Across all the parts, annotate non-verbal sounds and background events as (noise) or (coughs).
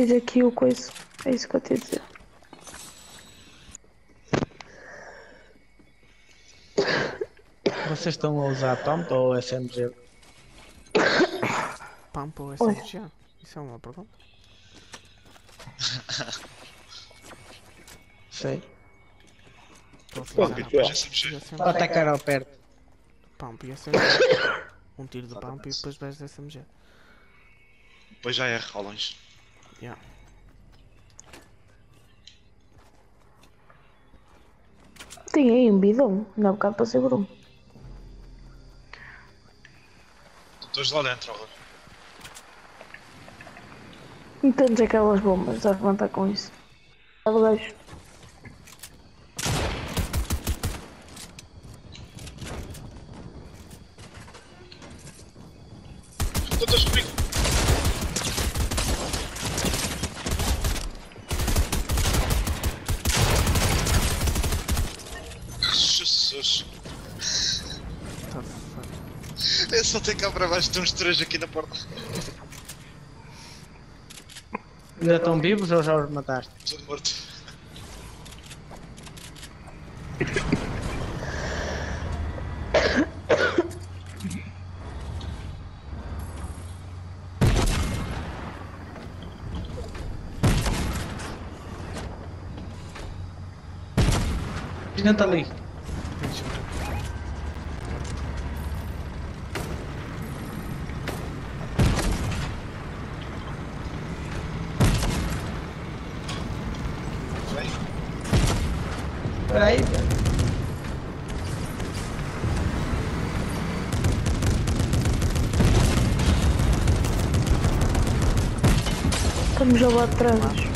Diz aqui o coisa. É isso que eu te ia dizer. Vocês estão a usar Tomp ou SMG? Pump ou. SMG? Isso é uma pergunta. (laughs) Sei. A Pump e depois e SMG. Para atacar ao perto. Pump e SMG. (coughs) Um tiro de pump e depois vais de SMG. Depois já R ao longe. Yeah. Tem aí um bidão. Ainda há bocado passei por um. Dois lá dentro, horror. Entendes aquelas bombas. Já levantar com isso. Tá de baixo. Todos comigo. Fuck. Eu só tenho cá para baixo, tem uns três aqui na porta. Ainda estão vivos ou já os mataste? Tudo morto. Gente ali. Trás.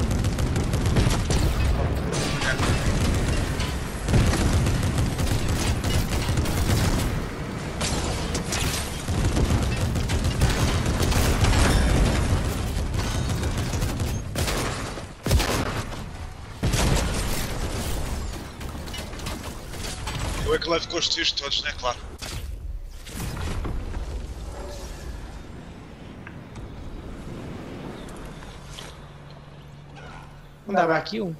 Eu é que levo com os tiros todos, né? Claro. Andava aqui um.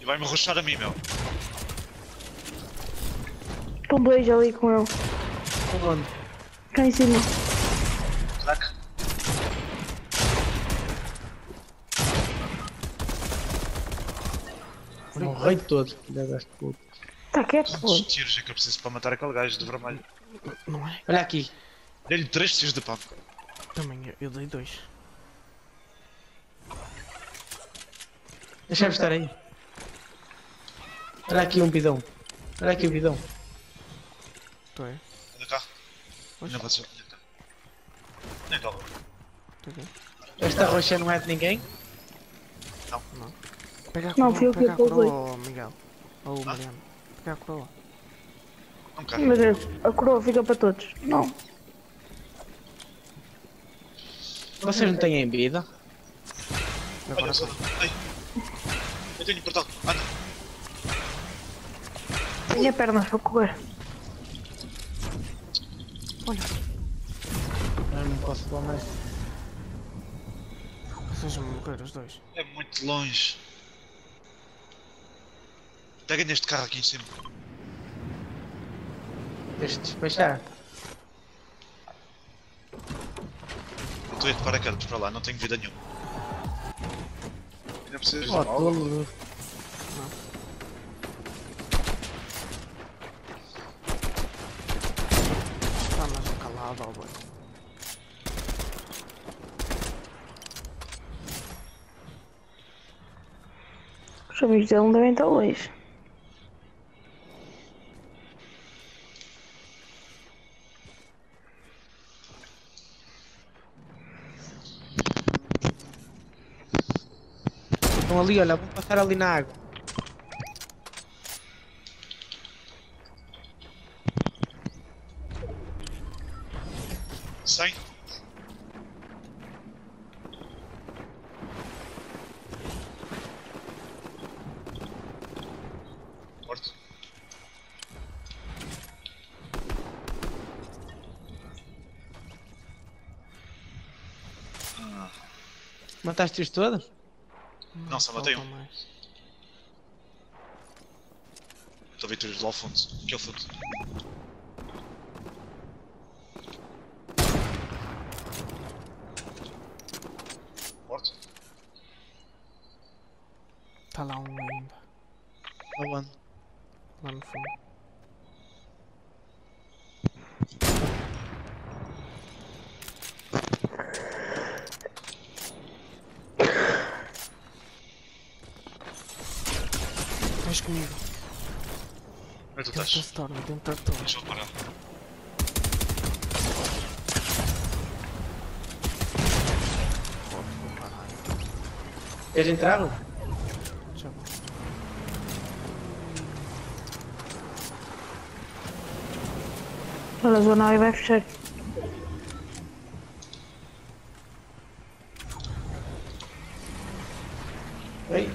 E vai-me arrochar a mim, meu. Estão dois ali com ele. Onde? Cá em cima. Crack. Morrei todo. filha das putas. Está quieto, pô. Quantos tiros é que eu preciso para matar aquele gajo de vermelho? Não é? Olha aqui. Dei-lhe três tiros de pump. Também eu, eu dei dois. Deixa-me estar aí. Olha aqui um bidão. Olha aqui o bidão. Estou aí. Anda cá. Não. Anda cá. Nem aqui. Esta roxa não é de ninguém. Pega a Não, coroa, fui eu que pega a coroa, Miguel. Ou Mariano. Pega a coroa. Não cá. Mas é, a coroa fica para todos. Não. Vocês não têm vida? Agora só. Eu tenho portal. Anda. Tenho pernas para correr. Eu não posso falar mais. vocês vão morrer os dois. É muito longe. Pega neste carro aqui em cima. Deixa de despachar. Eu estou a ir de paraquedas para lá, não tenho vida nenhuma. Ainda precisas de Oh, aula? tolo. Está mais calado, ó, boy. Os amigos dele não devem estar longe. Ali, olha, vão passar ali na água. Sem? Morto. Mataste-os todos? Não, só matei um. mais. Estou a ver todos lá ao fundo. Aqui ao fundo. Morto? Está lá um ainda. Aonde? Lá no fundo. Vens comigo. Onde é que tu Dentro da storm, dentro da torre. Deixa eu parar. Queres entrar? Rui? Já vou. Olha, a zona aí vai fechar. Ei.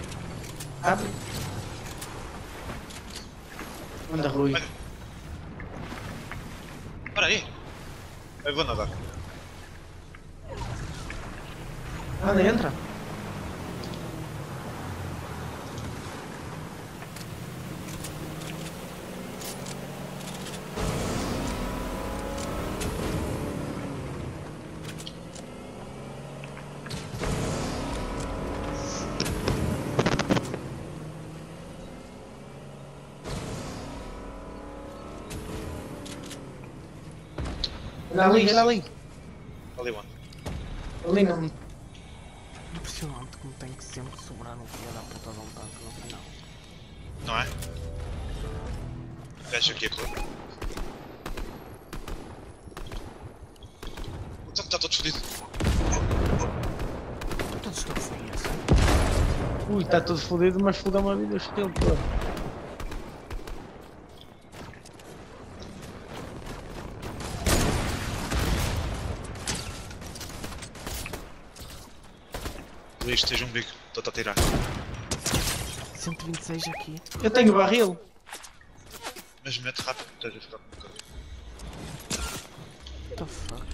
Abre. Anda, Rui. Espera aí. Eu vou nadar. Anda, entra. Olha ali, olha ali. Ali onde? Ali não. Impressionante como tem que sempre sobrar um filho da puta de um tanque no final. Não é? Deixa aqui a cor. O tanque está todo fodido. Todos estão feios. Ui, está tudo fodido, mas fodeu uma vida estilo todo. Luís, esteja um bico. Estou-te a tirar. 126 aqui. Eu tenho barril. Mas mete rápido, estás a ficar com um bocadinho. What the fuck?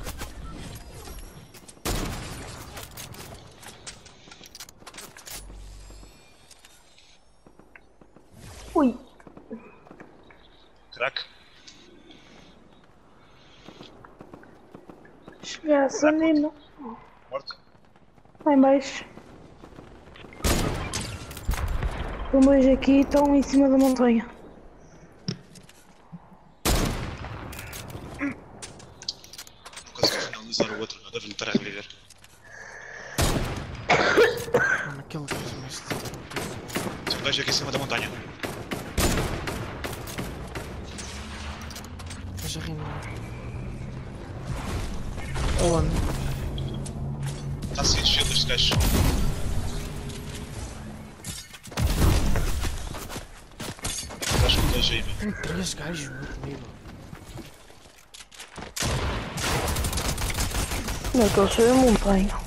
Ui, Crack. chegasse menino. Morto. Lá em dois aqui e estão em cima da montanha. Não consegui finalizar o outro, não deve lhe estar a reviver. Mano, aquele gajo mais de Tem um gajo aqui em cima da montanha. Mas a rimar. Aonde? Está sem shield este gajo. Dois aí, meu. Tem três gajos meu, comigo. Não que eu sou a montanha.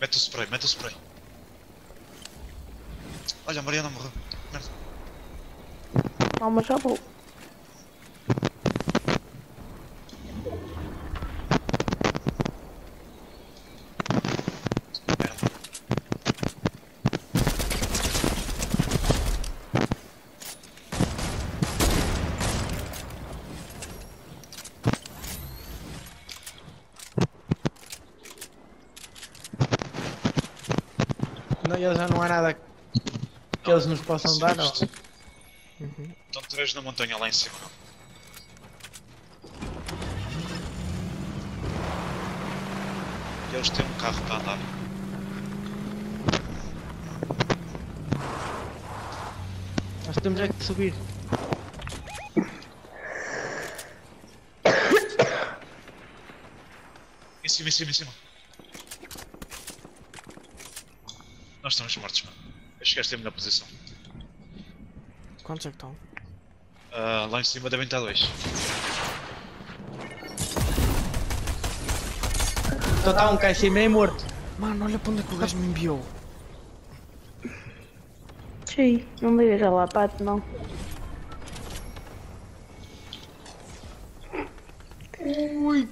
Mete o spray, mete o spray. Olha, a Mariana morreu. Merda. Calma, já vou. Merda. Não, ele já não há nada que eles nos possam dar, não. Uhum. Estão três na montanha lá em cima, eles têm um carro para andar. Nós temos é que subir. Em cima, em cima, em cima. Nós estamos mortos, mano. Eu chegaste a melhor posição. Quantos é que estão? Ah, lá em cima devem estar dois. Só está um cá em cima e morto. Mano, olha para onde é que o gajo me enviou. Sim, não ligas a lá, pato, não. Ui!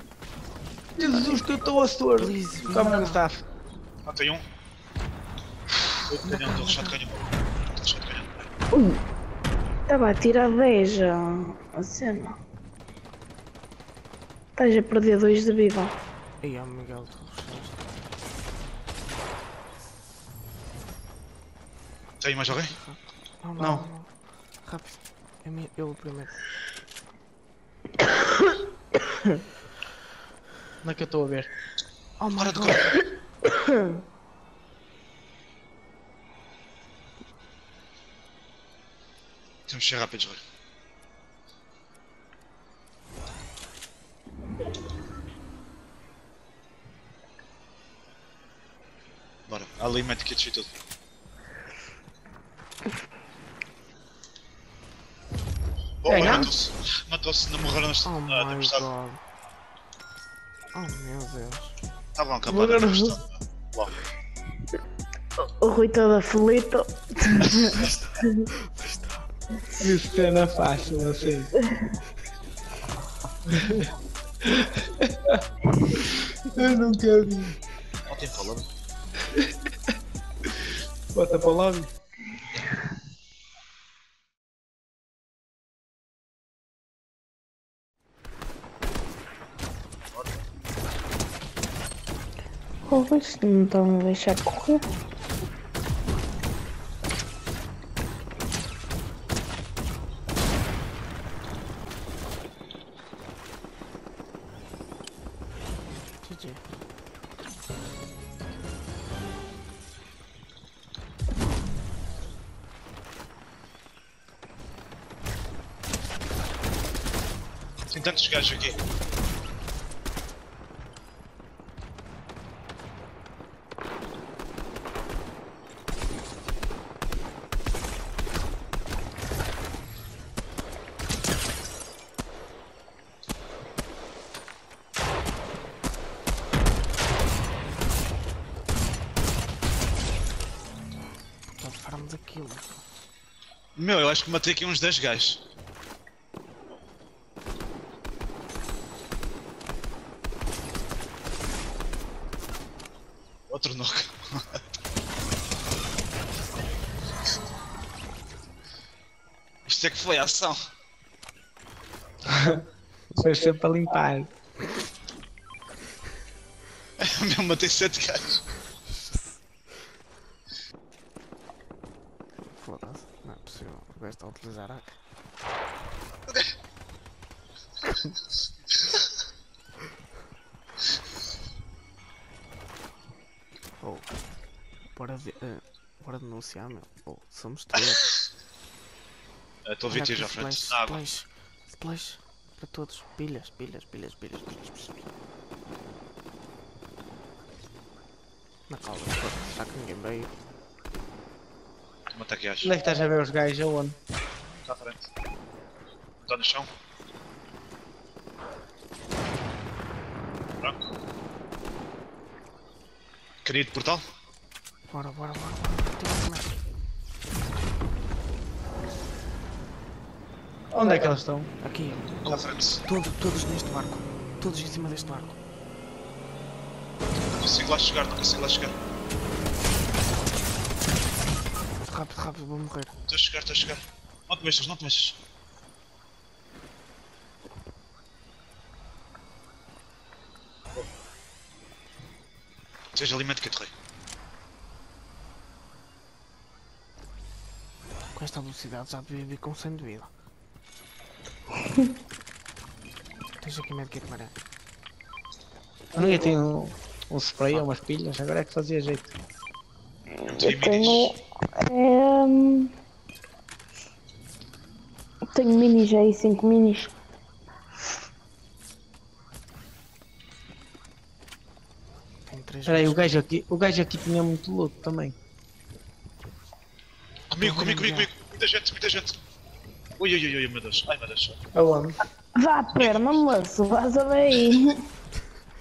Jesus, que eu estou a Toma no staff. Ah, tem um. Estou recheado de canhão. Estou recheado de canhão. Ui. Estava a tirar 10 já. A cena. Estás a perder 2 de vida. Ei, ó Miguel, tu. Tem mais alguém? Não, não, Não. não. Rápido. É mi- eu o primeiro. (coughs) Onde é que eu estou a ver? Oh Para de correr. (coughs) (coughs) Que ser rápidos, Rui. Bora, ali mete kits e tudo. Oh, matou-se. Matou-se, não morreram na Oh na tempestade. god. Oh meu Deus. Estavam a acabar a tempestade. Uau. O Rui todo aflito. (laughs) Que cena fácil, assim. eu nunca vi. Não tem palavra. Bota para o lobby. Porra, isto não estão a deixar correr. Tantos gajos aqui. Meu, eu acho que matei aqui uns 10 gajos. Outro knock. Isto é que foi (laughs) (laughs) a ação. Foi sempre a limpar. Meu, matei 7 gajos. Foda-se. Não é possível. O gajo está a utilizar a. (laughs) Oh. Bora ver. Uh, bora denunciar, meu. Oh, somos três. Estou a Olha ver aqui, à frente. Splash, Na água. splash, splash. Para todos. Pilhas, pilhas, pilhas, pilhas, pilhas. Na calma. Já que ninguém veio. Matar gajos. Onde é que estás a ver os gajos? Aonde? Está à frente. Está no chão. Pronto. De portal? Bora, bora, bora. bora. Tira Onde é que eles estão? Aqui. À frente. Todo, todos neste barco. Todos em cima deste barco. Não consigo lá chegar, não consigo lá chegar. Rápido, rápido, vou morrer. Estou a chegar, estou a chegar. Não te mexas, não te mexas. Seja alimento que rei. Com esta velocidade já devia vir com 100 de vida. Tens aqui medkit maré. Ninguém tem um, um spray ou umas pilhas, agora é que fazia jeito. Não tenho Eu tenho. minis. ehm, tenho minis aí, 5 minis. Tem 3 Espera aí, o gajo aqui, o gajo aqui tinha muito loot também. Comigo, comigo, comigo, comigo. Muita gente, muita gente. Ui, ui, ui, ui, meu Deus. Ai, meu Deus. Aonde? Vá à perna, moço, vaza daí.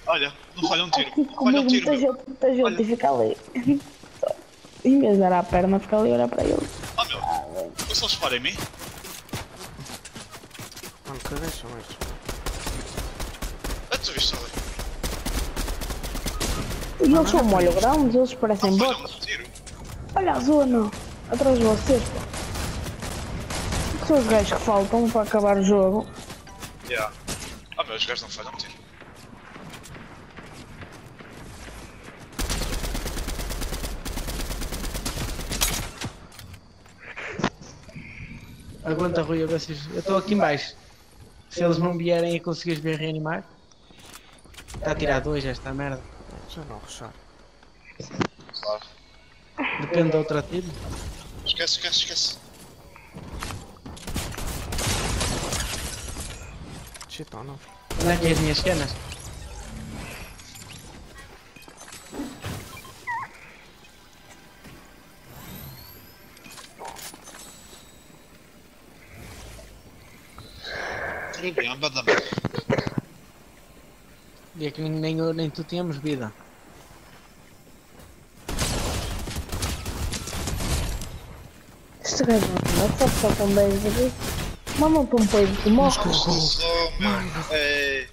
Olha, não falha um tiro. Aqui Não falha um comigo tiro, muita gente, muita gente Olha. e fica ali. Em vez de dar à perna, fica ali a olhar para ele. Ah, meu. Eu só disparo em mim. Mano, que são estes? Tu viste ali? E eles são molho grandes, eles parecem bots. Olha a zona, atrás de vocês, pá. São os gajos que faltam para acabar o jogo. Yeah. Ah, meu, os gajos não falham tiro. Aguenta, Rui, a ver se. Eu estou aqui em baixo. Se eles não vierem e conseguires ver reanimar. Está a tirar dois esta merda. Já não ruxar. Claro. Depende da outra tiro. Esquece, esquece, esquece. Onde é que é as minhas cenas? E é que nem, eu, nem tu tínhamos vida. Este gajo não é só só com 10 ali. Manda-te um peido que morre. Só, meu. É.